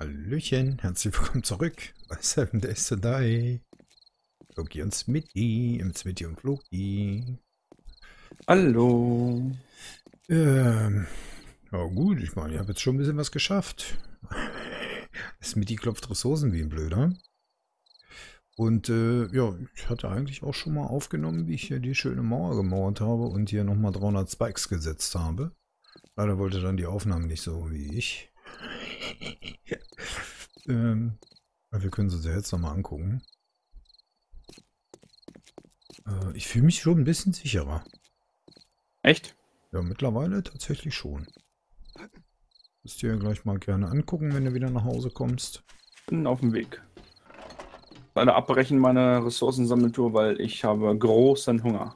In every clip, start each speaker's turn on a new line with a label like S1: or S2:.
S1: Hallöchen, herzlich willkommen zurück bei Seven Days to Die. Floki und Smitty, im Smitty und Floki.
S2: Hallo.
S1: Ähm, ja gut, ich meine, ich habe jetzt schon ein bisschen was geschafft. Smitty klopft Ressourcen wie ein Blöder. Und äh, ja, ich hatte eigentlich auch schon mal aufgenommen, wie ich hier die schöne Mauer gemauert habe und hier nochmal 300 Spikes gesetzt habe. Leider wollte dann die Aufnahme nicht so wie ich. Ähm, wir können sie uns ja jetzt nochmal angucken. Äh, ich fühle mich schon ein bisschen sicherer.
S2: Echt?
S1: Ja, mittlerweile tatsächlich schon. Müsst ihr ja gleich mal gerne angucken, wenn du wieder nach Hause kommst.
S2: Bin auf dem Weg. Leider abbrechen meine Ressourcensammeltour, weil ich habe großen Hunger.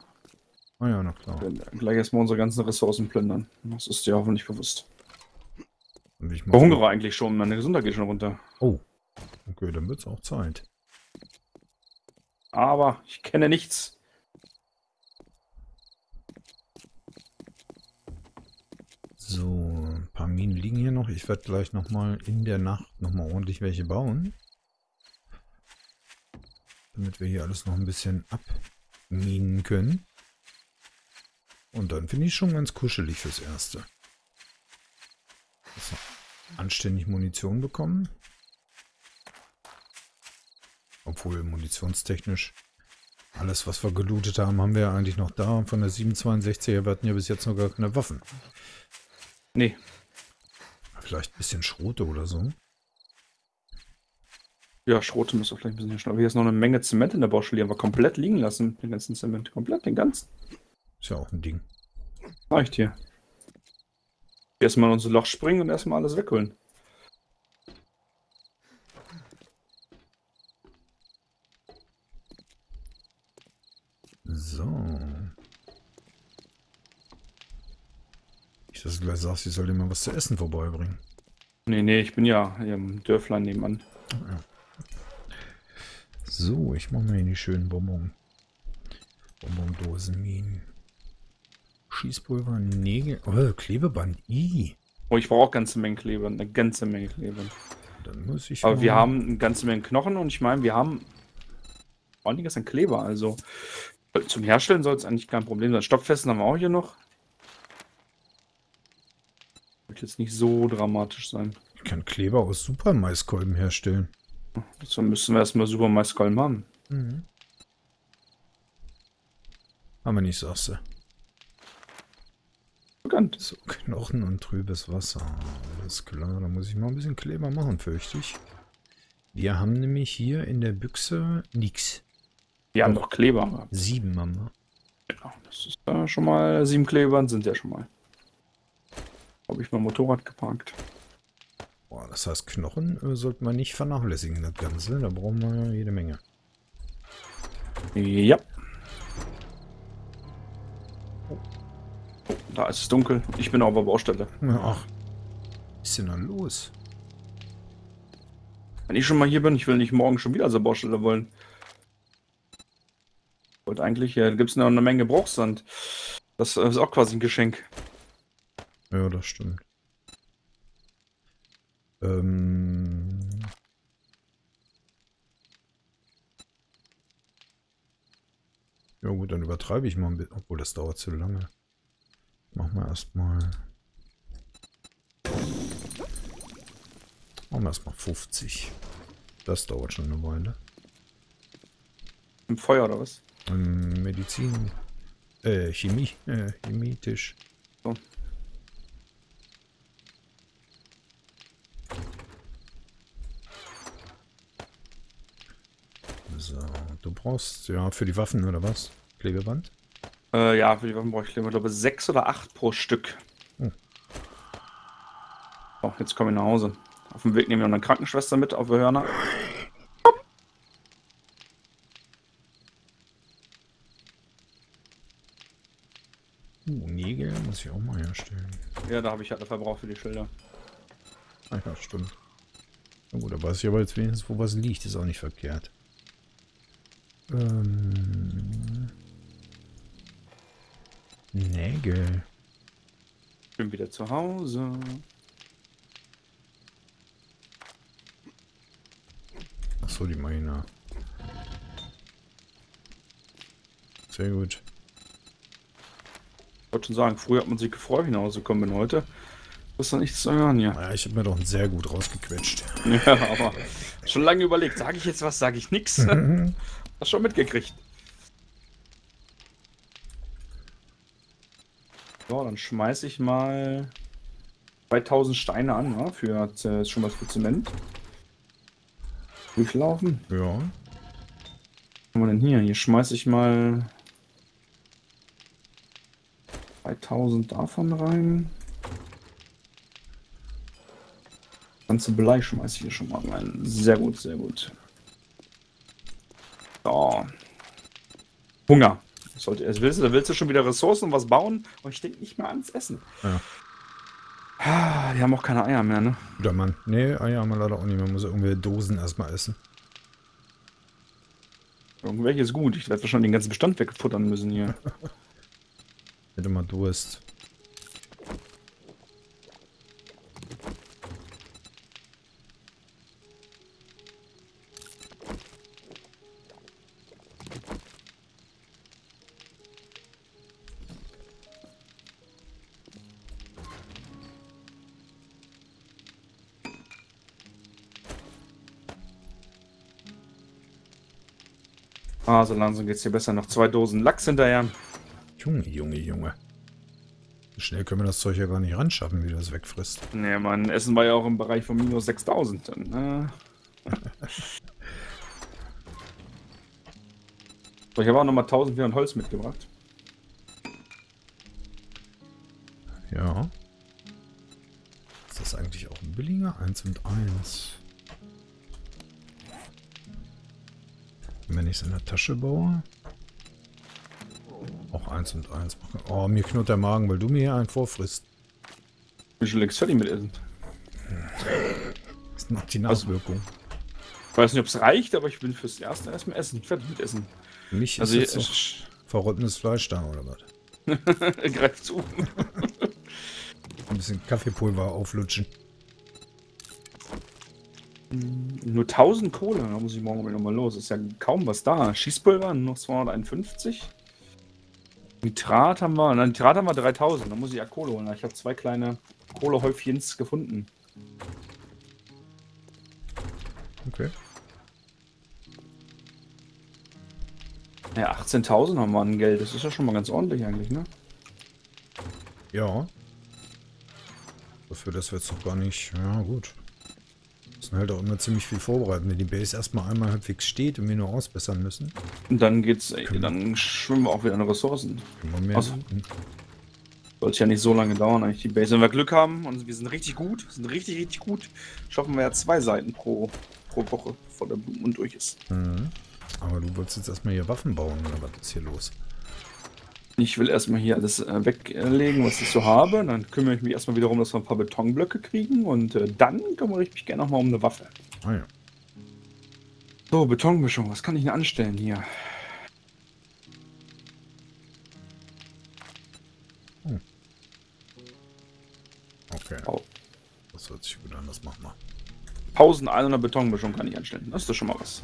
S1: Ah ja, na klar.
S2: Gleich erstmal unsere ganzen Ressourcen plündern. Das ist dir hoffentlich bewusst.
S1: Ich
S2: verhungere eigentlich schon, meine Gesundheit geht schon runter.
S1: Oh. Okay, dann wird es auch Zeit.
S2: Aber ich kenne nichts.
S1: So, ein paar Minen liegen hier noch. Ich werde gleich nochmal in der Nacht nochmal ordentlich welche bauen. Damit wir hier alles noch ein bisschen abminen können. Und dann finde ich schon ganz kuschelig fürs Erste. Anständig Munition bekommen. Obwohl munitionstechnisch alles, was wir gelootet haben, haben wir ja eigentlich noch da. Von der 762er, wir hatten ja bis jetzt noch gar keine Waffen.
S2: Nee,
S1: Vielleicht ein bisschen Schrote oder so.
S2: ja, Schrote müsste vielleicht ein bisschen schneller. Hier ist noch eine Menge Zement in der Baustelle, die haben wir komplett liegen lassen. Den ganzen Zement. Komplett, den ganzen.
S1: Ist ja auch ein Ding.
S2: Reicht hier. Erstmal in unser Loch springen und erstmal alles wegholen.
S1: So. Ich dass du gleich sagst, ich soll dir mal was zu essen vorbeibringen.
S2: Nee, nee, ich bin ja hier im Dörflein nebenan.
S1: So, ich mache mal hier die schönen Bonbon. Bonbondosen-Minen. Schießpulver, Nägel. Oh, Klebeband. I.
S2: Oh, ich brauche auch ganze Menge Kleber, eine ganze Menge Kleber.
S1: Dann muss ich.
S2: Aber wir haben eine ganze Menge Knochen und ich meine, wir haben einiges an Kleber. Also zum Herstellen soll es eigentlich kein Problem sein. Stoffesten haben wir auch hier noch. Wird jetzt nicht so dramatisch sein.
S1: Ich kann Kleber aus Supermaiskolben herstellen.
S2: Dazu müssen wir erstmal super Maiskolben haben.
S1: Mhm. Aber nicht, sagst du.
S2: Bekannt.
S1: So, Knochen und trübes Wasser. Alles klar, da muss ich mal ein bisschen Kleber machen, fürchte ich. Wir haben nämlich hier in der Büchse nix.
S2: Wir haben doch Kleber.
S1: Sieben haben wir.
S2: Ja, das ist äh, schon mal sieben Kleber sind ja schon mal. Habe ich mein Motorrad geparkt.
S1: Boah, das heißt, Knochen äh, sollte man nicht vernachlässigen, das Ganze. Da brauchen wir jede Menge.
S2: Ja. Oh, da ist es dunkel. Ich bin auf der Baustelle.
S1: Ach, was ist denn da los?
S2: Wenn ich schon mal hier bin, ich will nicht morgen schon wieder zur Baustelle wollen. Und eigentlich, ja, gibt es noch eine Menge Bruchsand. Das äh, ist auch quasi ein Geschenk.
S1: Ja, das stimmt. Ähm. Ja gut, dann übertreibe ich mal ein bisschen, obwohl das dauert zu lange. Machen wir erstmal. Machen wir erstmal 50. Das dauert schon eine Weile.
S2: Im Feuer oder was?
S1: Ähm, Medizin. Äh, Chemie. Äh, Chemietisch.
S2: So.
S1: So, du brauchst ja für die Waffen oder was? Klebeband?
S2: Äh, ja, für die Waffen brauche ich Kleber. Ich glaube, sechs oder acht pro Stück.
S1: Hm.
S2: So, jetzt komme ich nach Hause. Auf dem Weg nehmen wir noch eine Krankenschwester mit auf Hörner.
S1: Uh, Nägel muss ich auch mal herstellen.
S2: Ja, da habe ich halt einen Verbrauch für die Schilder.
S1: Ah ja, stimmt. Na gut, da weiß ich aber jetzt wenigstens, wo was liegt. Ist auch nicht verkehrt. Ähm. Nägel.
S2: Bin wieder zu Hause.
S1: so, die Mine. Sehr gut.
S2: Ich wollte schon sagen, früher hat man sich gefreut, nach Hause gekommen bin. Heute ist da nichts zu hören, ja.
S1: Ja, ich habe mir doch sehr gut rausgequetscht.
S2: Ja, aber schon lange überlegt, sage ich jetzt was, sage ich nichts. Hast schon mitgekriegt. So, dann schmeiße ich mal 2000 Steine an, ne? für äh, schon was für Zement. Durchlaufen.
S1: Ja.
S2: Was haben wir denn hier? Hier schmeiße ich mal 3000 davon rein. Das ganze Blei schmeiße ich hier schon mal rein. Sehr gut, sehr gut. So. Hunger. Sollte, also willst, du, willst du schon wieder Ressourcen was bauen? Aber ich denke nicht mehr ans Essen.
S1: Ja.
S2: Ah, Die haben auch keine Eier mehr, ne?
S1: Guter Mann. Nee, Eier haben wir leider auch nicht. Man muss irgendwelche Dosen erstmal essen.
S2: Irgendwelche ist gut. Ich werde schon den ganzen Bestand wegfuttern müssen hier.
S1: Hätte mal Durst.
S2: So langsam geht's hier besser. Noch zwei Dosen Lachs hinterher.
S1: Junge, Junge, Junge. So schnell können wir das Zeug ja gar nicht ranschaffen, wie das wegfrisst.
S2: Ne, mein Essen war ja auch im Bereich von minus 6000. Dann, äh. so, ich habe auch nochmal 1400 Holz mitgebracht.
S1: Ja. Ist das eigentlich auch ein billiger? 1 und 1. Wenn ich es in der Tasche baue. Auch 1 und 1 machen. Oh, mir knurrt der Magen, weil du mir hier einen vorfrisst.
S2: Bin schon längst fertig mit Essen.
S1: Das ist noch die
S2: Also-
S1: Nachwirkung.
S2: Ich weiß nicht, ob es reicht, aber ich bin fürs Erste erstmal essen. Fertig mit Essen.
S1: Für mich
S2: Also,
S1: ist jetzt
S2: ich,
S1: verrottenes Fleisch da, oder was?
S2: greif zu.
S1: Ein bisschen Kaffeepulver auflutschen.
S2: Nur 1000 Kohle, da muss ich morgen wieder mal los. Ist ja kaum was da. Schießpulver noch 251. Nitrat haben wir, nein, Nitrat haben wir 3000. Da muss ich ja Kohle holen. Ich habe zwei kleine Kohlehäufchens gefunden.
S1: Okay.
S2: Ja, 18.000 haben wir an Geld. Das ist ja schon mal ganz ordentlich eigentlich, ne?
S1: Ja. Dafür, dass wir jetzt noch gar nicht. Ja, gut. Müssen halt auch immer ziemlich viel vorbereiten. Wenn die Base erstmal einmal halbwegs steht und wir nur ausbessern müssen,
S2: Und dann geht's, ey, dann schwimmen wir auch wieder in Ressourcen.
S1: können wir mehr.
S2: Also- Sollte ja nicht so lange dauern, eigentlich die Base. Wenn wir Glück haben und wir sind richtig gut, sind richtig, richtig gut, schaffen wir ja zwei Seiten pro, pro Woche, bevor der Blumenmund durch ist.
S1: Mhm. Aber du wolltest jetzt erstmal hier Waffen bauen, oder was ist hier los?
S2: Ich will erstmal hier alles äh, weglegen, was ich so habe. Dann kümmere ich mich erstmal wieder darum, dass wir ein paar Betonblöcke kriegen. Und äh, dann kümmere ich mich gerne nochmal um eine Waffe.
S1: Ah ja.
S2: So, Betonmischung. Was kann ich denn anstellen hier?
S1: Okay.
S2: Oh.
S1: Das hört sich gut an, das machen wir.
S2: 1100 Betonmischung kann ich anstellen. Das ist doch schon mal was.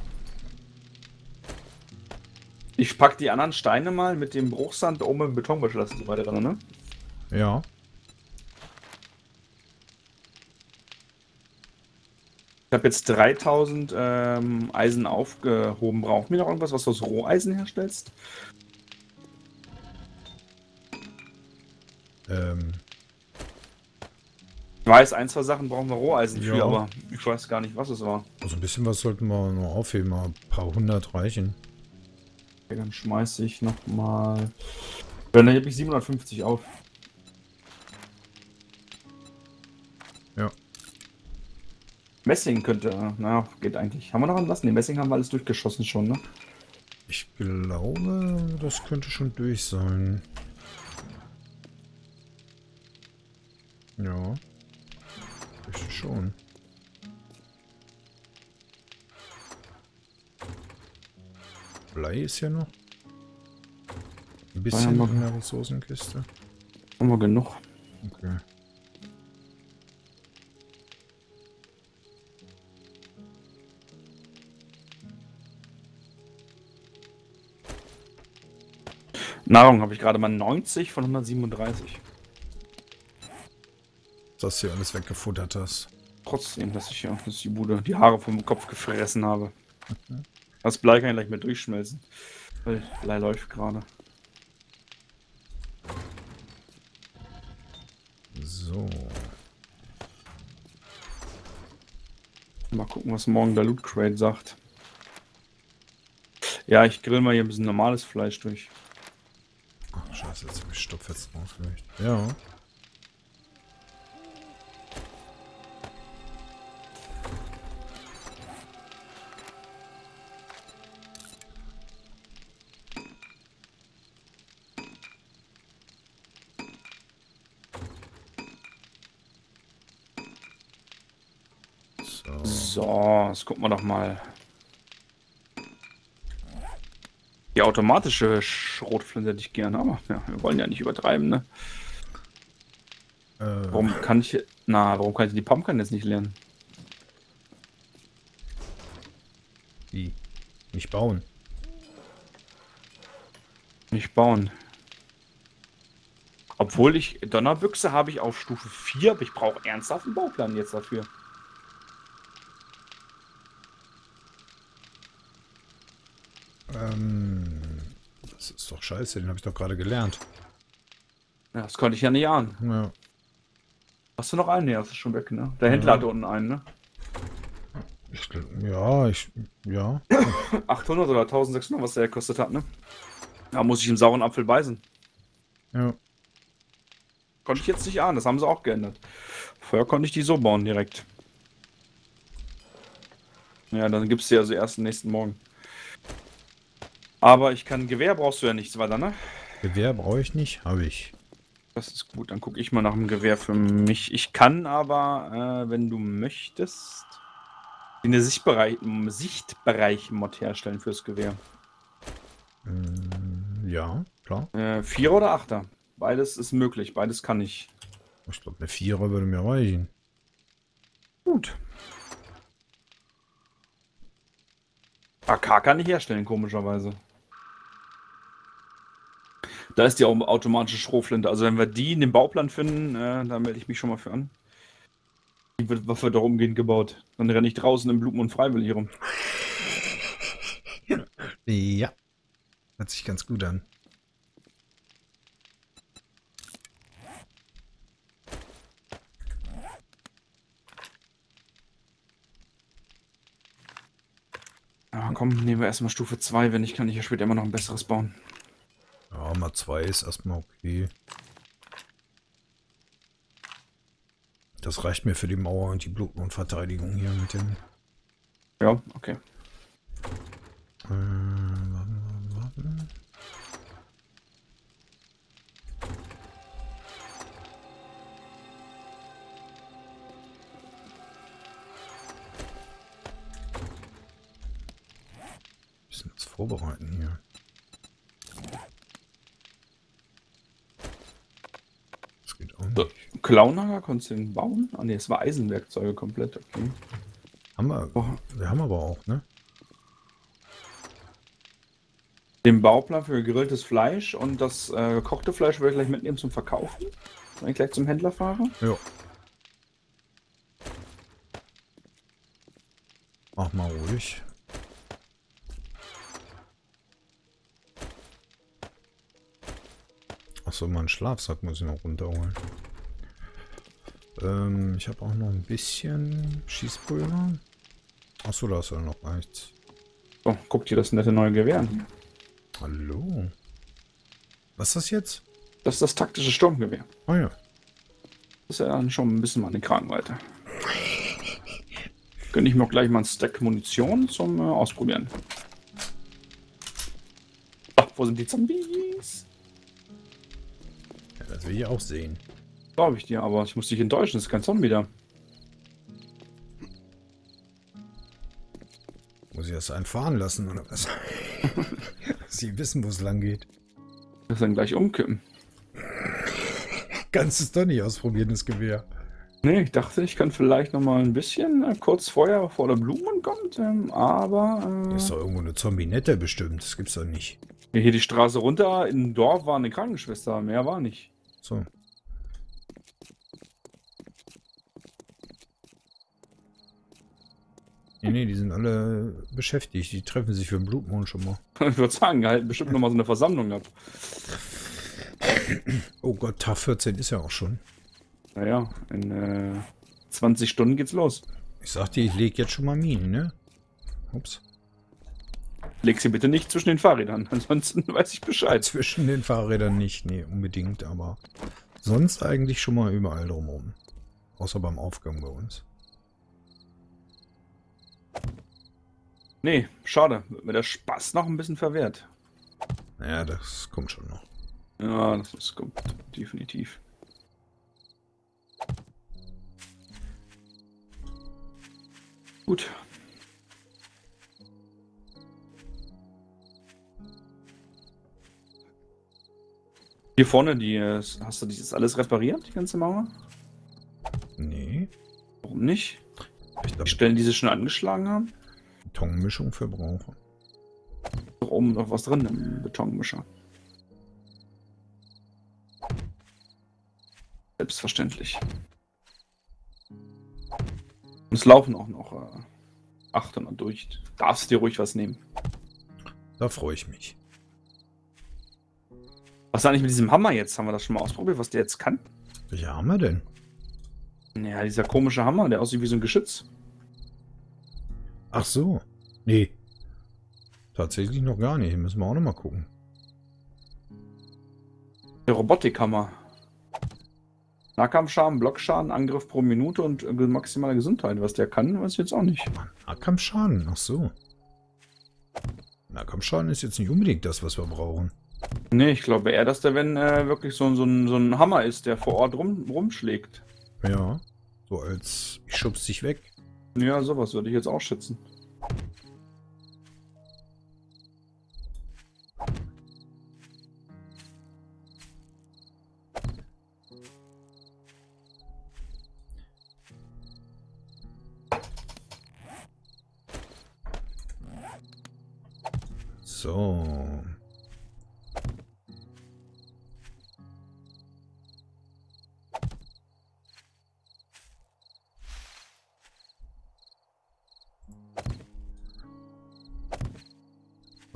S2: Ich pack die anderen Steine mal mit dem Bruchsand oben im Betonmischung lassen so weiter dran, ne?
S1: Ja.
S2: Ich habe jetzt 3000 ähm, Eisen aufgehoben. Braucht mir noch irgendwas, was du aus Roheisen herstellst?
S1: Ähm,
S2: Ich weiß, ein, zwei Sachen brauchen wir Roheisen für,
S1: Ja.
S2: aber ich weiß gar nicht, was es war.
S1: also ein bisschen was sollten wir noch aufheben, mal ein paar hundert reichen.
S2: Okay, dann schmeiße ich nochmal. Dann hebe ich 750 auf.
S1: Ja.
S2: Messing könnte, na, geht eigentlich. Haben wir noch an was? Ne, Messing haben wir alles durchgeschossen schon, ne?
S1: Ich glaube, das könnte schon durch sein. Ja. Ich schon. Blei ist ja noch. Ein bisschen
S2: ja,
S1: in der Ressourcenkiste.
S2: Haben wir genug.
S1: Okay.
S2: Nahrung habe ich gerade mal 90 von 137.
S1: Dass du hier alles weggefuttert hast.
S2: Trotzdem, dass ich ja dass die Bude, die Haare vom Kopf gefressen habe. Okay. Das Blei kann ich gleich mehr durchschmelzen. Weil Blei läuft gerade.
S1: So.
S2: Mal gucken, was morgen der Loot Crate sagt. Ja, ich grill mal hier ein bisschen normales Fleisch durch.
S1: Ach, scheiße, jetzt habe ich Stopfetzen ausgelegt. Ja.
S2: Das gucken wir doch mal. Die automatische Schrotflinte hätte ich gerne, aber ja, wir wollen ja nicht übertreiben, ne?
S1: Äh,
S2: Warum kann ich. Na, warum kann ich die Pumpkin jetzt nicht lernen?
S1: Wie? Nicht bauen.
S2: Nicht bauen. Obwohl ich Donnerbüchse habe ich auf Stufe 4, aber ich brauche ernsthaft einen Bauplan jetzt dafür.
S1: Ähm, das ist doch scheiße, den habe ich doch gerade gelernt.
S2: Ja, das konnte ich ja nicht ahnen.
S1: Ja.
S2: Hast du noch einen? Nee, das ist schon weg, ne? Der Händler
S1: Ja.
S2: hatte unten einen, ne?
S1: Ich, ja, ich, ja.
S2: 800 oder 1600, was der gekostet hat, ne? Da muss ich im sauren Apfel beißen.
S1: Ja.
S2: Konnte ich jetzt nicht ahnen, das haben sie auch geändert. Vorher konnte ich die so bauen direkt. Ja, dann gibt's die also erst nächsten Morgen. Aber ich kann Gewehr brauchst du ja nichts weiter, ne?
S1: Gewehr brauche ich nicht, habe ich.
S2: Das ist gut, dann gucke ich mal nach dem Gewehr für mich. Ich kann aber, äh, wenn du möchtest, eine Sichtbereich, Sichtbereich-Mod herstellen fürs Gewehr.
S1: Ähm, ja, klar.
S2: Äh, Vierer oder Achter? Beides ist möglich, beides kann ich.
S1: Ich glaube, eine Vierer würde mir reichen.
S2: Gut. AK kann ich herstellen, komischerweise. Da ist die au- automatische Schrotflinte. Also wenn wir die in dem Bauplan finden, äh, da melde ich mich schon mal für an. Die wird Waffe da umgehend gebaut. Dann renne ich draußen im Blumen und freiwillig rum.
S1: Ja. Hört sich ganz gut an.
S2: Ja, komm, nehmen wir erstmal Stufe 2. Wenn nicht, kann ich ja später immer noch ein besseres bauen.
S1: Ja, zwei ist erstmal okay. Das reicht mir für die Mauer und die Blutmondverteidigung hier mit dem.
S2: Ja, okay. Clownhanger konntest du den bauen? Ah ne, es war Eisenwerkzeuge komplett, okay.
S1: Haben wir,
S2: Oh.
S1: wir haben aber auch, ne?
S2: Den Bauplan für gegrilltes Fleisch und das äh, gekochte Fleisch werde ich gleich mitnehmen zum Verkaufen. Wenn ich gleich zum Händler fahre.
S1: Ja. Mach mal ruhig. Achso, mein Schlafsack muss ich noch runterholen. Ähm, ich habe auch noch ein bisschen Schießpulver. Achso, da ist ja noch nichts.
S2: So, guck dir das nette neue Gewehr an.
S1: Hallo. Was ist das jetzt?
S2: Das ist das taktische Sturmgewehr.
S1: Ah ja.
S2: Das ist ja dann schon ein bisschen meine Kragenweite. Gönne ich mir auch gleich mal einen Stack Munition zum äh, Ausprobieren. Ach, wo sind die Zombies?
S1: ja. Das will ich auch sehen.
S2: Glaube ich dir, aber ich muss dich enttäuschen, es ist kein Zombie da.
S1: Muss ich das einfahren lassen oder was? Sie wissen, wo es lang geht.
S2: Das dann gleich umkippen.
S1: Kannst es doch nicht ausprobieren, das Gewehr.
S2: Nee, ich dachte, ich kann vielleicht noch mal ein bisschen äh, kurz vorher, bevor der Blumen kommt, ähm, aber
S1: Ist
S2: äh,
S1: doch irgendwo eine Zombinette bestimmt. Das gibt's doch nicht.
S2: Hier die Straße runter, im Dorf war eine Krankenschwester, mehr war nicht.
S1: So. Nee, nee, die sind alle beschäftigt. Die treffen sich für den Blutmond schon mal.
S2: Ich würde sagen, halten bestimmt noch mal so eine Versammlung ab.
S1: Oh Gott, Tag 14 ist ja auch schon.
S2: Naja, in äh, 20 Stunden geht's los.
S1: Ich sag dir, ich leg jetzt schon mal Minen, ne? Ups.
S2: Leg sie bitte nicht zwischen den Fahrrädern, ansonsten weiß ich Bescheid.
S1: Zwischen den Fahrrädern nicht, nee, unbedingt, aber sonst eigentlich schon mal überall drumherum. Außer beim Aufgang bei uns.
S2: Nee, schade. Wird mir der Spaß noch ein bisschen verwehrt.
S1: Naja, das kommt schon noch.
S2: Ja, das ist kommt definitiv. Gut. Hier vorne, die, äh, hast du dieses alles repariert, die ganze Mauer?
S1: Nee.
S2: Warum nicht?
S1: Ich
S2: Die
S1: glaube,
S2: Stellen, die sie schon angeschlagen haben?
S1: Betonmischung verbrauchen.
S2: Doch oben noch was drin im Betonmischer. Selbstverständlich. Und es laufen auch noch äh, 800 durch. Darfst dir ruhig was nehmen.
S1: Da freue ich mich.
S2: Was ist eigentlich mit diesem Hammer jetzt? Haben wir das schon mal ausprobiert, was der jetzt kann?
S1: Welche haben wir denn?
S2: Ja, dieser komische Hammer, der aussieht wie so ein Geschütz.
S1: Ach so. Nee. Tatsächlich noch gar nicht. Müssen wir auch noch mal gucken.
S2: Der Robotikhammer. Nahkampfschaden, Blockschaden, Angriff pro Minute und äh, maximale Gesundheit. Was der kann, weiß ich jetzt auch nicht.
S1: Nahkampfschaden. Ach so. Nahkampfschaden ist jetzt nicht unbedingt das, was wir brauchen.
S2: Nee, ich glaube eher, dass der, wenn äh, wirklich so, ein- so, ein, so ein Hammer ist, der vor Ort rum, rumschlägt.
S1: Ja. So als ich schubst dich weg.
S2: Ja, sowas würde ich jetzt auch schätzen.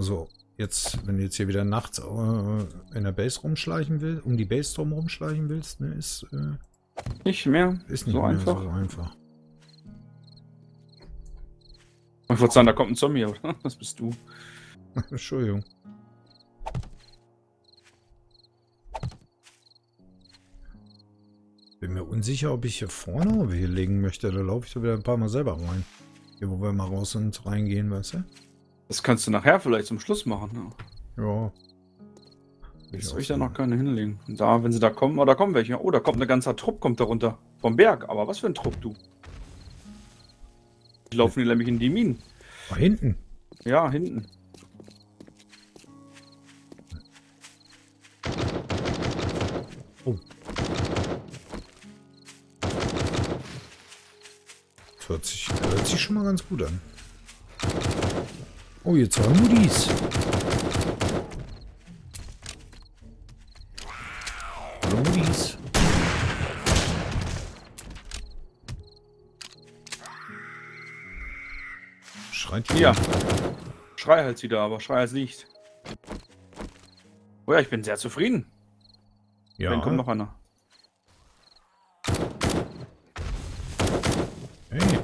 S1: Also, jetzt, wenn du jetzt hier wieder nachts äh, in der Base rumschleichen willst, um die Base drum rumschleichen willst, ne, ist, äh,
S2: Nicht mehr.
S1: ist nicht
S2: so
S1: mehr
S2: einfach.
S1: so einfach.
S2: Ich würde sagen, da kommt ein Zombie, aber das bist du.
S1: Entschuldigung. Bin mir unsicher, ob ich hier vorne oder hier legen möchte. Da laufe ich da wieder ein paar Mal selber rein. Hier, wo wir mal raus und reingehen, weißt du?
S2: Das kannst du nachher vielleicht zum Schluss machen. Ne?
S1: Ja.
S2: Jetzt soll ich da noch keine hinlegen. Und da, wenn sie da kommen, oh, da kommen welche. Oh, da kommt ein ganzer Trupp, kommt da runter. Vom Berg. Aber was für ein Trupp, du? Die laufen die nämlich in die Minen.
S1: Da hinten.
S2: Ja, hinten.
S1: Oh. Das hört sich, hört sich schon mal ganz gut an. Oh, jetzt zwei Moody's. Hallo Moody's. Schreit
S2: Hier. Schreihals wieder, aber Schreihals liegt. Oh ja, ich bin sehr zufrieden.
S1: Ja,
S2: Dann kommt noch einer.
S1: hey.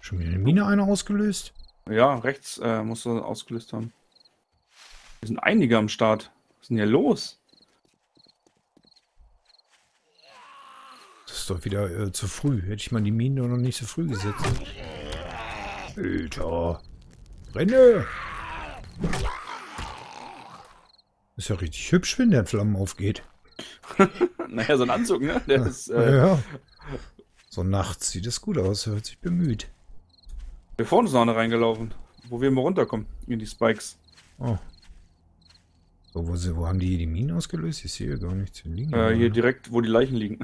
S1: Schon wieder eine Mine einer ausgelöst?
S2: Ja, rechts äh, musst du ausgelöst haben. Wir sind einige am Start. Was ist denn hier los?
S1: Das ist doch wieder äh, zu früh. Hätte ich mal die Mine doch noch nicht so früh gesetzt. Alter. Renne! Ist ja richtig hübsch, wenn der in Flammen aufgeht.
S2: naja, so ein Anzug, ne? Der ist, äh,
S1: ja. So nachts sieht es gut aus. Hört sich bemüht.
S2: Hier vorne ist noch eine reingelaufen. Wo wir immer runterkommen. In die Spikes.
S1: Oh. So, wo, sie, wo haben die hier die Minen ausgelöst? Ich sehe gar nichts hier liegen.
S2: Äh, hier direkt, wo die Leichen liegen.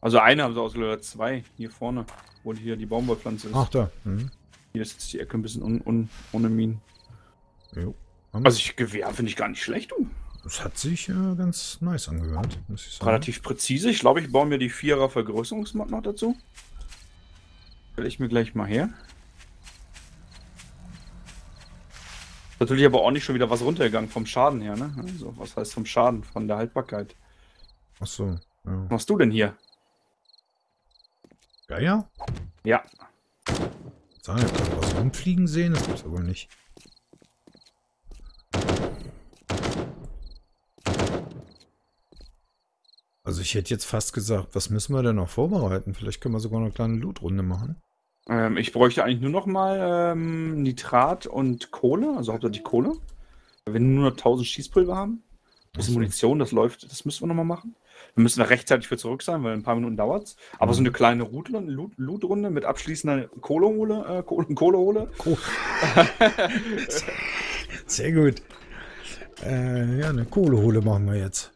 S2: Also eine haben sie ausgelöst, zwei hier vorne, wo hier die Baumwollpflanze ist.
S1: Ach, da. Hm.
S2: Hier ist jetzt die Ecke ein bisschen un, un, ohne Minen.
S1: Jo.
S2: Also ich Gewehr finde ich gar nicht schlecht, du.
S1: Das hat sich äh, ganz nice angehört, muss ich sagen.
S2: Relativ präzise. Ich glaube, ich baue mir die Vierer Vergrößerungsmod noch dazu. Stelle ich mir gleich mal her. Natürlich aber auch nicht schon wieder was runtergegangen vom Schaden her, ne? Also, was heißt vom Schaden? Von der Haltbarkeit.
S1: Ach so, ja.
S2: Was machst du denn hier?
S1: Geier?
S2: Ja.
S1: Sagen, ich hab was rumfliegen sehen, das gibt's aber nicht. Also ich hätte jetzt fast gesagt, was müssen wir denn noch vorbereiten? Vielleicht können wir sogar eine kleine Loot-Runde machen.
S2: Ähm, ich bräuchte eigentlich nur noch mal ähm, Nitrat und Kohle, also hauptsächlich Kohle. Weil wir nur noch 1000 Schießpulver haben. Das ist
S1: Ach so.
S2: Munition, das läuft, das müssen wir noch mal machen. Wir müssen da rechtzeitig für zurück sein, weil ein paar Minuten dauert's. Aber
S1: Mhm.
S2: so eine kleine Loot- Loot- Loot-Runde mit abschließender Kohlehole, äh, Kohle, Kohlehole.
S1: Cool. Sehr gut. Äh, ja, eine Kohlehole machen wir jetzt.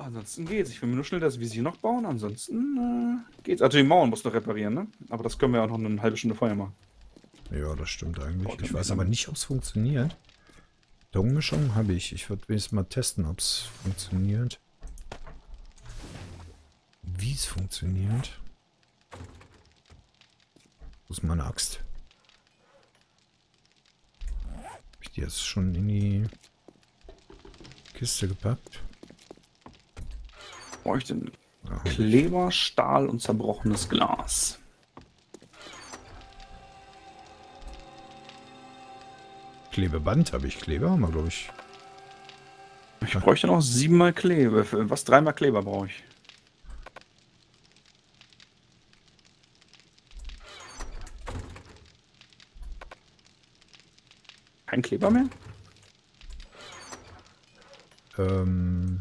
S2: Ansonsten geht's. Ich will mir nur schnell das Visier noch bauen. Ansonsten äh, geht's. Also die Mauern muss noch reparieren, ne? Aber das können wir auch noch eine halbe Stunde vorher machen.
S1: Ja, das stimmt eigentlich.
S2: Boah,
S1: Ich weiß aber nicht, ob es funktioniert. Dongmischung habe ich. Ich würde wenigstens mal testen, ob es funktioniert. Wie es funktioniert. Wo ist meine Axt? Habe ich die jetzt schon in die Kiste gepackt?
S2: Bräuchte Kleber, Stahl und zerbrochenes Glas.
S1: Klebeband habe ich. Kleber haben wir, glaube ich.
S2: Ich bräuchte noch siebenmal Kleber. Für Was? Dreimal Kleber brauche ich. Kein Kleber mehr?
S1: Ähm,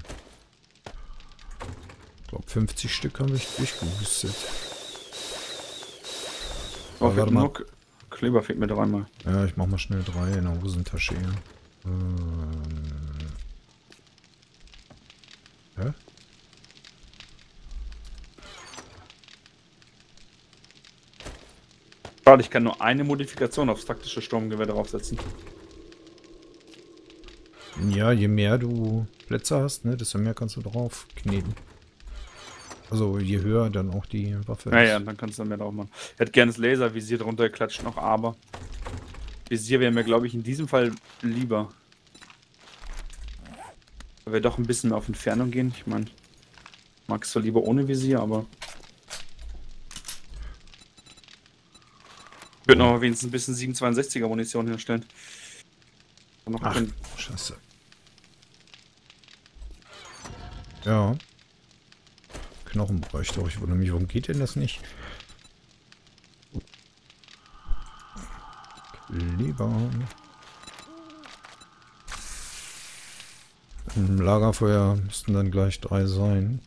S1: 50 Stück habe ich durchgehustet.
S2: Oh,
S1: warte mal.
S2: Kleber fehlt mir dreimal.
S1: Ja, ich mach mal schnell drei in der Hosentasche. Ähm. Hä?
S2: Schade, ich kann nur eine Modifikation aufs taktische Sturmgewehr draufsetzen.
S1: Ja, je mehr du Plätze hast, ne, desto mehr kannst du drauf kneten. Also je höher dann auch die Waffe
S2: Ja, ja, dann kannst du mehr drauf machen. Ich hätte gerne das Laservisier drunter geklatscht noch, aber Visier wäre mir, glaube ich, in diesem Fall lieber. Weil wir doch ein bisschen mehr auf Entfernung gehen. Ich meine, mag es zwar lieber ohne Visier, aber. Ich würde noch wenigstens ein bisschen 762er Munition herstellen.
S1: Ach, scheiße. Ja. Knochen bräuchte auch. Ich wundere mich, warum geht denn das nicht? Kleber. Im Lagerfeuer müssten dann gleich drei sein.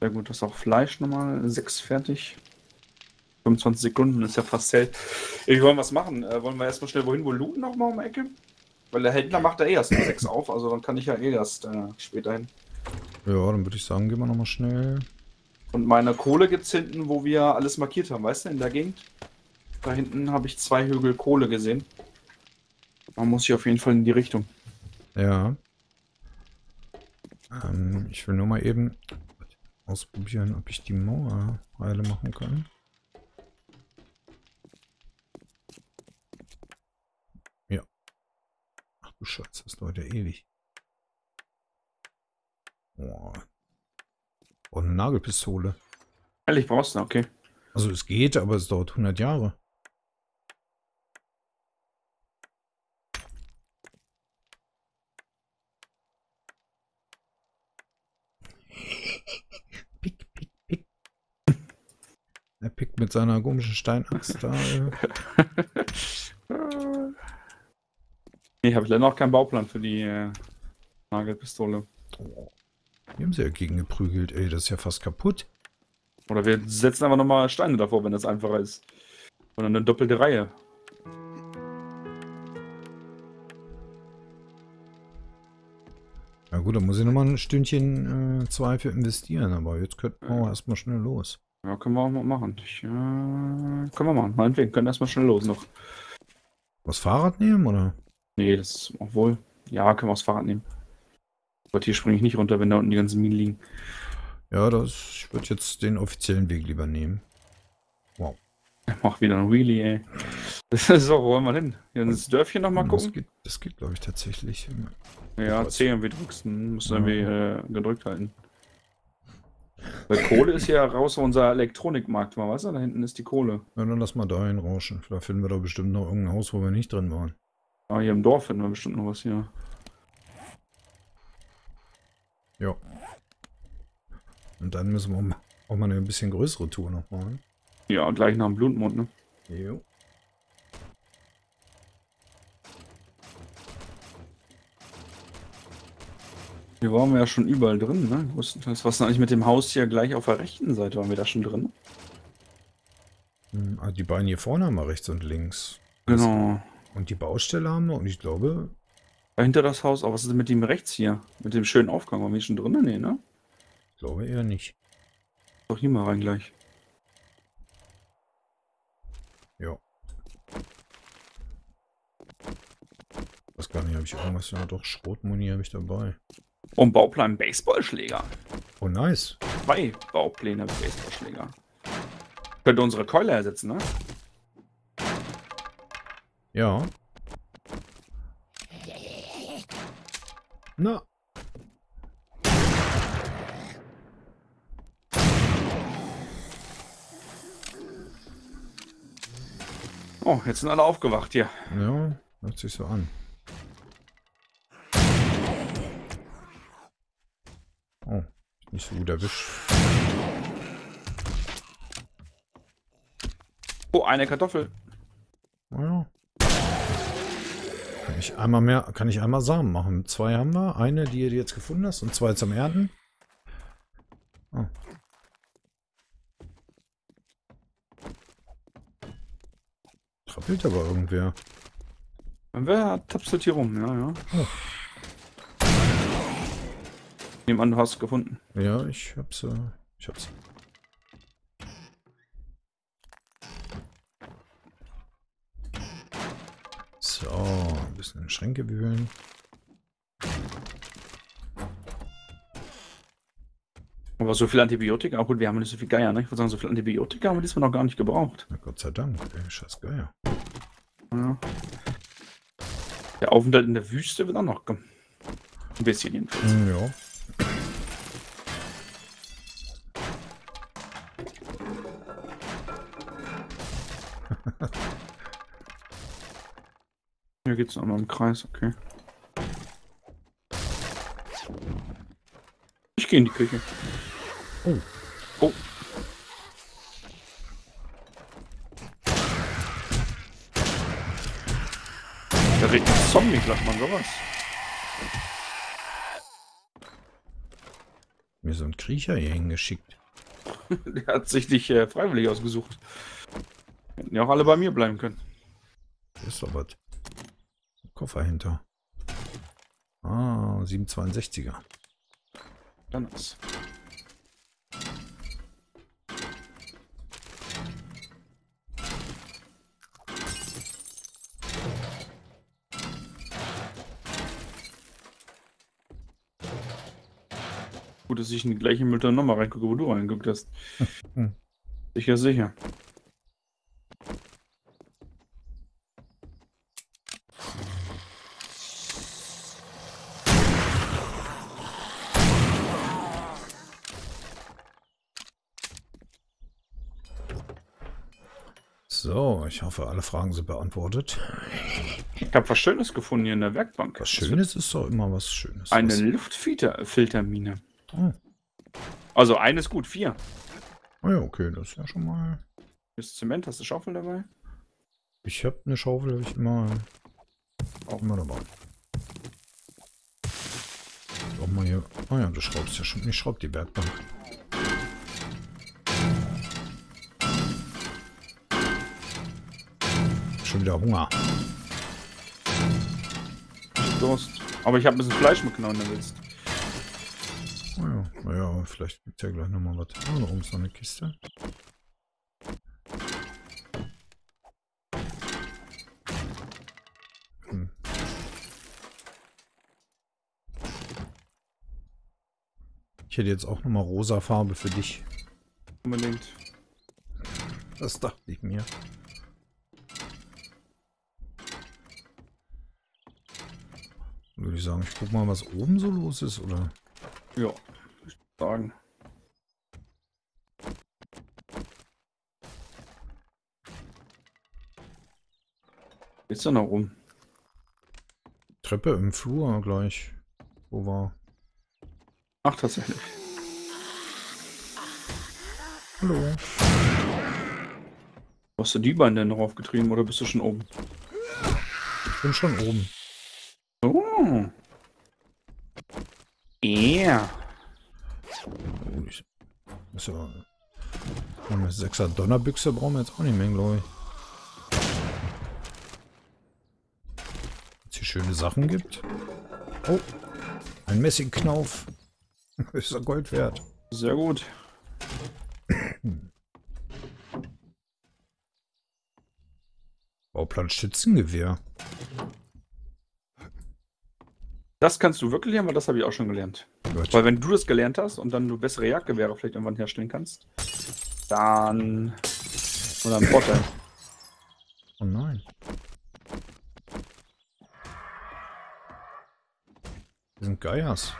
S2: Sehr gut, das ist auch Fleisch nochmal. 6 fertig. 25 Sekunden ist ja fast hell. Wir wollen was machen. Äh, wollen wir erstmal schnell wohin, wo looten nochmal um die Ecke? Weil der Händler macht da eh erst um 6 auf, also dann kann ich ja eh erst äh, später hin.
S1: Ja, dann würde ich sagen, gehen wir nochmal schnell.
S2: Und meine Kohle gibt's hinten, wo wir alles markiert haben, weißt du, in der Gegend. Da hinten habe ich zwei Hügel Kohle gesehen. Da muss ich auf jeden Fall in die Richtung.
S1: Ja. Ähm, ich will nur mal eben ausprobieren, ob ich die Mauer heile machen kann. Ja. Ach du Scheiße, das dauert ja ewig. Boah. Und eine Nagelpistole.
S2: Ehrlich, brauchst du, okay.
S1: Also es geht, aber es dauert 100 Jahre. Pick, pick, pick. Er pickt mit seiner komischen Steinaxt da. Äh.
S2: Nee, habe ich leider noch keinen Bauplan für die äh, Nagelpistole.
S1: Die haben sie ja gegen geprügelt, ey. Das ist ja fast kaputt.
S2: Oder wir setzen einfach nochmal Steine davor, wenn das einfacher ist. Oder eine doppelte Reihe.
S1: Na gut, dann muss ich nochmal ein Stündchen äh, zwei für investieren, aber jetzt könnten wir auch erstmal schnell los.
S2: Ja, können wir auch mal machen. Ich, äh, können wir machen. Meinetwegen, können erstmal schnell los noch.
S1: Was Fahrrad nehmen, oder?
S2: Nee, das ist obwohl. Ja, können wir das Fahrrad nehmen. Gott, hier springe ich nicht runter, wenn da unten die ganzen Minen liegen.
S1: Ja, das, ich würde jetzt den offiziellen Weg lieber nehmen.
S2: Mach wieder ein Wheelie, ey. so, wo wollen wir hin? Hier ins Dörfchen nochmal
S1: Das
S2: gucken?
S1: geht, das geht glaube ich, tatsächlich.
S2: Ja, C irgendwie drückst, musst du irgendwie äh, gedrückt halten. Weil Kohle ist ja raus unser Elektronikmarkt war, du? Da hinten ist die Kohle.
S1: Ja, dann lass mal da hinrauschen. Da finden wir doch bestimmt noch irgendein Haus, wo wir nicht drin waren.
S2: Ah, hier im Dorf finden wir bestimmt noch was hier.
S1: Ja. Und dann müssen wir auch mal- eine bisschen größere Tour noch machen.
S2: Ja, gleich nach dem Blutmond, ne?
S1: Jo.
S2: Hier waren wir ja schon überall drin, ne? Größtenteils. Was ist eigentlich mit dem Haus hier gleich auf der rechten Seite? Waren wir da schon drin?
S1: Hm, ah, Die beiden hier vorne haben wir rechts und links.
S2: Genau.
S1: Und die Baustelle haben wir. Und ich glaube,
S2: Dahinter das Haus. Aber was ist denn mit dem rechts hier? Mit dem schönen Aufgang? Waren wir schon drin? Nee, ne?
S1: ich glaube eher nicht.
S2: Doch hier mal rein gleich.
S1: Ja. Was gar nicht, habe ich irgendwas? Ja, doch, Schrotmuni habe ich dabei.
S2: Und Bauplan Baseballschläger.
S1: Oh, nice.
S2: Zwei Baupläne Baseballschläger. Könnte unsere Keule ersetzen, ne?
S1: Ja. Na.
S2: Oh, jetzt sind alle aufgewacht hier.
S1: Ja, hört sich so an. Oh, nicht so gut erwischt.
S2: Oh, eine Kartoffel.
S1: Naja. Kann ich einmal mehr, kann ich einmal Samen machen. Zwei haben wir. Eine, die du jetzt gefunden hast und zwei zum Ernten. Oh. Trappelt aber irgendwer.
S2: Wer tapselt hier rum? Ja, ja.
S1: Oh.
S2: Nehmen an, du hast gefunden.
S1: Ja, ich hab's. Äh, ich hab's. So, ein bisschen in Schränke wühlen.
S2: Aber so viel Antibiotika, auch gut, wir haben nicht so viel Geier, ne? Ich würde sagen, so viel Antibiotika haben wir diesmal noch gar nicht gebraucht.
S1: Na Gott sei Dank, ey, scheiß Geier.
S2: Ja. Der Aufenthalt in der Wüste wird auch noch kommen. Ein bisschen jedenfalls.
S1: Hm, Ja.
S2: Geht's nochmal im Kreis, okay. Ich gehe in die Küche.
S1: Oh.
S2: Oh. Da regnet Zombie, sagt man sowas.
S1: Mir so ein Kriecher hier hingeschickt.
S2: Der hat sich dich äh, freiwillig ausgesucht. Hätten ja auch alle bei mir bleiben können.
S1: Da ist doch was. Koffer hinter. Ah, 762er.
S2: Dann ist. Gut, dass ich in die gleiche Mülltonne nochmal reingucke, wo du reingeguckt hast. Sicher, sicher.
S1: So, ich hoffe, alle Fragen sind beantwortet.
S2: Ich habe was Schönes gefunden hier in der Werkbank.
S1: Was Schönes ist doch immer was Schönes.
S2: Eine Luftfiltermine.
S1: oh.
S2: Also eines gut, vier.
S1: oh ja, okay, das ist ja schon mal.
S2: Ist Zement, hast du Schaufel dabei?
S1: Ich habe eine Schaufel, habe ich immer, auch immer dabei. Auch mal hier. Ah ja, du schraubst ja schon. Ich schraub die Werkbank. schon wieder Hunger.
S2: Durst. Aber ich habe ein bisschen Fleisch mitgenommen, wenn du willst.
S1: Oh ah ja, naja, vielleicht gibt es ja gleich nochmal was. Oh, da oben ist eine Kiste. Hm. Ich hätte jetzt auch noch mal rosa Farbe für dich.
S2: Unbedingt.
S1: Das dachte ich mir. Würde ich sagen, ich guck mal, was oben so los ist, oder?
S2: Ja, ich sagen. Geht's da noch rum?
S1: Treppe im Flur gleich. Wo war?
S2: Ach, tatsächlich.
S1: Hallo.
S2: Hast du die Beine denn noch aufgetrieben oder bist du schon oben?
S1: Ich bin schon oben.
S2: Oh.
S1: Oh, ich, ist ja, eine 6er Donnerbüchse brauchen wir jetzt auch nicht mehr, glaube ich. hier schöne Sachen gibt. Oh, ein Messingknauf. ist ja Gold wert.
S2: Sehr gut.
S1: Bauplan Schützengewehr.
S2: Das kannst du wirklich lernen, weil das habe ich auch schon gelernt. Gut. Weil wenn du das gelernt hast und dann du bessere Jagdgewehre vielleicht irgendwann herstellen kannst, dann oder ein Vorteil.
S1: Oh nein. Das sind Geiers.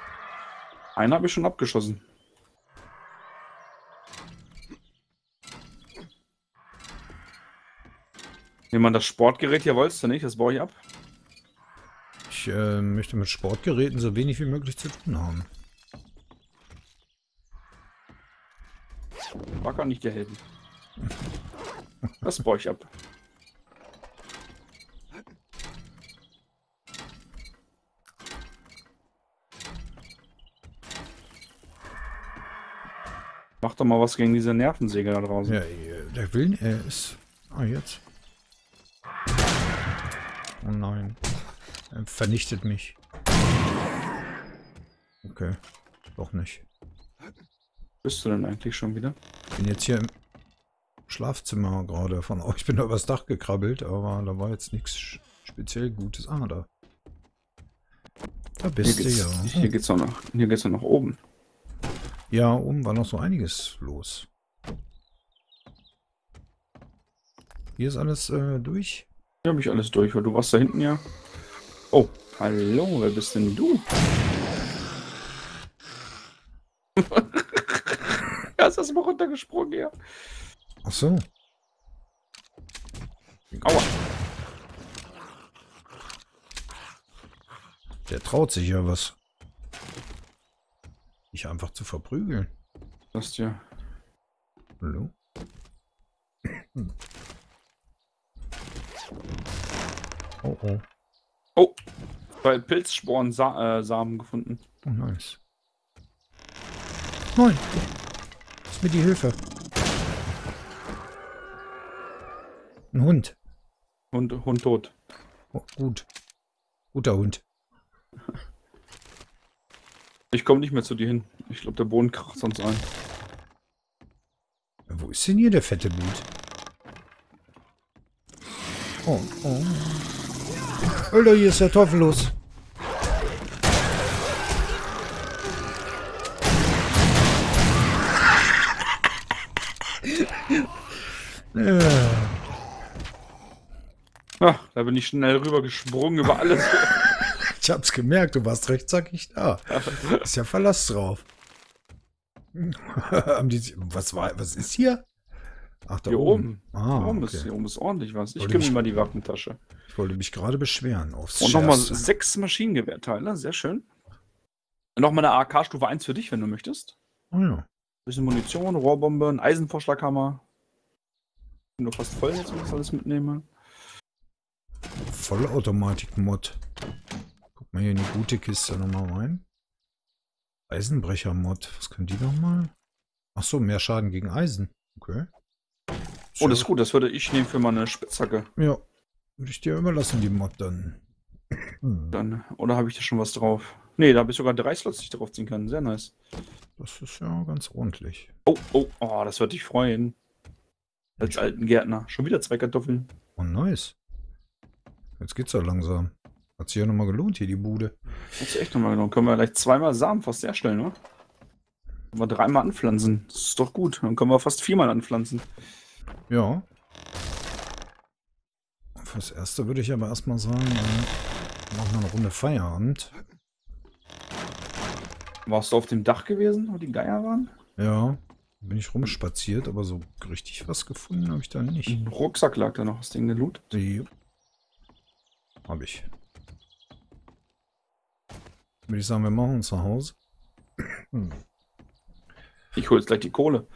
S2: Einen habe ich schon abgeschossen. Nehmen wir das Sportgerät hier wolltest du nicht, das baue ich ab.
S1: Ich äh, möchte mit Sportgeräten so wenig wie möglich zu tun haben.
S2: War gar nicht gehalten. Das baue ich ab. Mach doch mal was gegen diese Nervensäge da draußen.
S1: Ja, der will, er ist... Ah, jetzt. Oh nein. Er vernichtet mich. Okay. Doch nicht.
S2: Bist du denn eigentlich schon wieder?
S1: Ich bin jetzt hier im Schlafzimmer gerade von euch. Ich bin da übers Dach gekrabbelt, aber da war jetzt nichts speziell Gutes. Ah, da. Da bist
S2: hier
S1: du
S2: ja. Hier geht's noch nach, hier geht's noch nach oben.
S1: Ja, oben war noch so einiges los. Hier ist alles äh, durch?
S2: Hier habe ich alles durch, weil du warst da hinten ja. Oh, hallo, wer bist denn du? er ist erstmal runtergesprungen, ja.
S1: Ach so.
S2: Aua.
S1: Der traut sich ja was. Dich einfach zu verprügeln.
S2: Das ja.
S1: Hallo? Hm. Oh oh.
S2: Oh, bei Pilzsporen Sa äh, Samen gefunden.
S1: Oh, nice. Moin. Ist mir die Hilfe. Ein Hund.
S2: Hund, Hund tot.
S1: Oh, gut. Guter Hund.
S2: Ich komme nicht mehr zu dir hin. Ich glaube, der Boden kracht sonst ein.
S1: Wo ist denn hier der fette Blut? Oh, oh. Alter, hier ist der Teufel los.
S2: Ach, da bin ich schnell rüber gesprungen über alles.
S1: Ich hab's gemerkt, du warst rechtsackig da. Ist ja Verlass drauf. was, war, was ist hier?
S2: Ach, da hier oben. oben. Ah, hier, oben okay. ist, hier oben ist ordentlich was. Ich gebe mir mal die Waffentasche.
S1: Ich wollte mich gerade beschweren. Aufs
S2: Und nochmal sechs Maschinengewehrteile, sehr schön. Nochmal eine AK-Stufe 1 für dich, wenn du möchtest.
S1: Oh ja.
S2: Bisschen Munition, Rohrbombe, ein Eisenvorschlaghammer. Bin nur fast voll jetzt, wenn ich das alles mitnehme.
S1: Vollautomatik-Mod mal hier in die gute Kiste nochmal rein. Eisenbrecher-Mod. Was können die nochmal? Ach so, mehr Schaden gegen Eisen. Okay.
S2: Oh, das ist gut. Das würde ich nehmen für meine Spitzhacke.
S1: Ja. Würde ich dir überlassen, die Mod dann.
S2: Dann, oder habe ich da schon was drauf? Ne, da habe ich sogar drei Slots, die ich drauf ziehen kann. Sehr nice.
S1: Das ist ja ganz ordentlich.
S2: Oh, oh, oh, das würde dich freuen. Als alten Gärtner. Schon wieder zwei Kartoffeln.
S1: Oh, nice. Jetzt geht's ja langsam. Hat sich ja nochmal gelohnt hier, die Bude.
S2: Hat sich echt nochmal gelohnt. Können wir gleich zweimal Samen fast herstellen, ne? wir dreimal anpflanzen. Das ist doch gut. Dann können wir fast viermal anpflanzen.
S1: Ja. Fürs Erste würde ich aber erstmal sagen, dann machen wir eine Runde Feierabend.
S2: Warst du auf dem Dach gewesen, wo die Geier waren?
S1: Ja, bin ich rumspaziert, aber so richtig was gefunden habe ich da nicht.
S2: Im Rucksack lag da noch das Ding gelootet.
S1: Die habe ich. Würde ich sagen, wir machen uns zu Hause.
S2: Ich hole jetzt gleich die Kohle.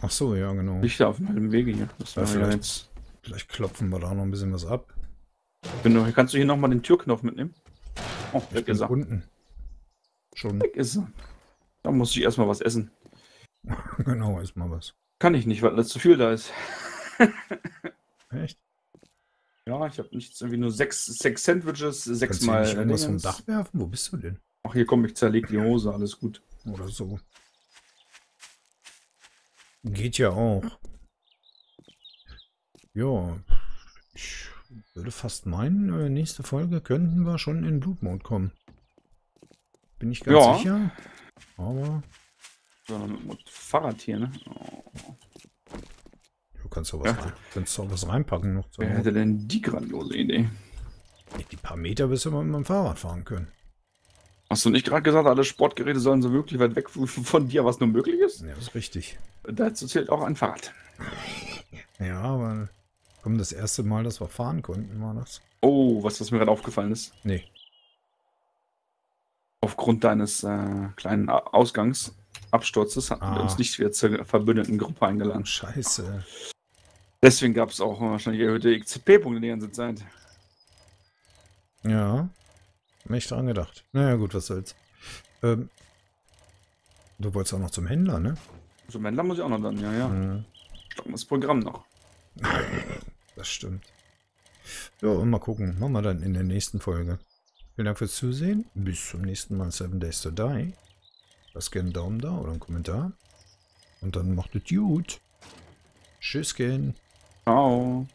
S1: Ach so, ja, genau.
S2: Lichter auf meinem Wege hier. Das
S1: Ja, vielleicht.
S2: jetzt.
S1: Vielleicht klopfen wir da noch ein bisschen was ab.
S2: Wenn du, kannst du hier nochmal den Türknopf mitnehmen? Oh,
S1: Ich
S2: weg ist er.
S1: unten. Schon,
S2: Weg ist er. Da muss ich erstmal was essen.
S1: genau, ist mal was.
S2: Kann ich nicht, weil alles zu viel da ist.
S1: Echt?
S2: Ja, ich habe nichts, irgendwie nur sechs, sechs Sandwiches,
S1: Kannst du
S2: sechsmal.
S1: nicht vom. Dach werfen? Wo bist du denn?
S2: Ach, hier komm, ich zerleg die Hose, alles gut.
S1: Oder so. Geht ja auch. Ja, ich würde fast meinen, äh, nächste Folge könnten wir schon in Blutmond kommen. Bin ich ganz
S2: Ja.
S1: sicher. Aber
S2: So, mit dem Fahrrad hier, ne? Oh,
S1: du kannst doch was,
S2: Ja.
S1: kannst doch was reinpacken noch.
S2: Wer hätte denn die grandiose Idee?
S1: Die paar Meter du mal mit dem Fahrrad fahren können.
S2: Hast du nicht gerade gesagt, alle Sportgeräte sollen so wirklich weit weg von dir, was nur möglich ist?
S1: Ja, ist richtig.
S2: Dazu zählt auch ein Fahrrad.
S1: Ja, aber komm, das erste Mal, dass wir fahren konnten, war das.
S2: Oh, was was mir gerade aufgefallen ist.
S1: Nee.
S2: Aufgrund deines äh, kleinen Ausgangsabsturzes hatten wir
S1: Ah.
S2: uns nicht wieder zur verbündeten Gruppe eingeladen.
S1: Scheiße.
S2: Deswegen gab es auch wahrscheinlich erhöhte XCP-Punkte die ganze Zeit.
S1: Ja. Nicht dran gedacht. Naja, gut, was soll's. Ähm, du wolltest auch noch zum Händler, ne?
S2: Zum Händler muss ich auch noch dann, ja, ja.
S1: Mhm.
S2: Stoppen das Programm noch.
S1: Das stimmt. Ja, und mal gucken. Machen wir dann in der nächsten Folge. Vielen Dank fürs Zusehen. Bis zum nächsten Mal. Seven Days to Die. Lasst gerne einen Daumen da oder einen Kommentar. Und dann macht es gut. Tschüss, gehen.
S2: Ciao.